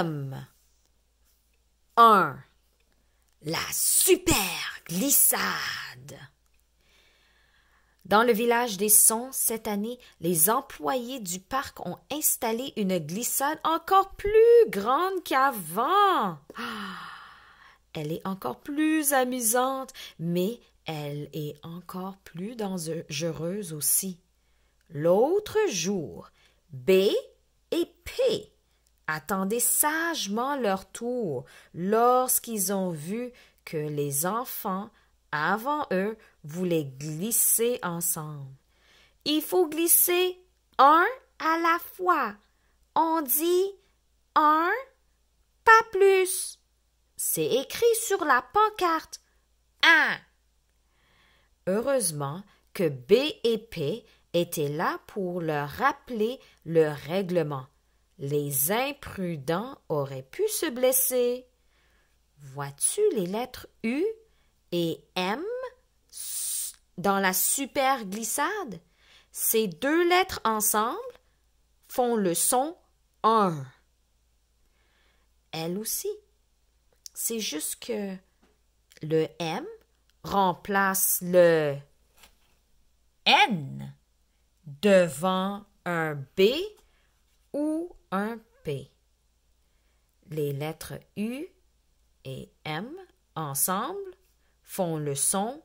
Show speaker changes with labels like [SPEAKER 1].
[SPEAKER 1] M. 1. La super glissade. Dans le village des sons, cette année, les employés du parc ont installé une glissade encore plus grande qu'avant. Ah, elle est encore plus amusante, mais elle est encore plus dangereuse aussi. L'autre jour, B attendaient sagement leur tour lorsqu'ils ont vu que les enfants avant eux voulaient glisser ensemble. Il faut glisser un à la fois. On dit un, pas plus. C'est écrit sur la pancarte. Un. Heureusement que B et P étaient là pour leur rappeler le règlement. Les imprudents auraient pu se blesser. Vois-tu les lettres U et M dans la super glissade? Ces deux lettres ensemble font le son un. Elle aussi. C'est juste que le M remplace le N devant un B ou un P. Les lettres U et M ensemble font le son.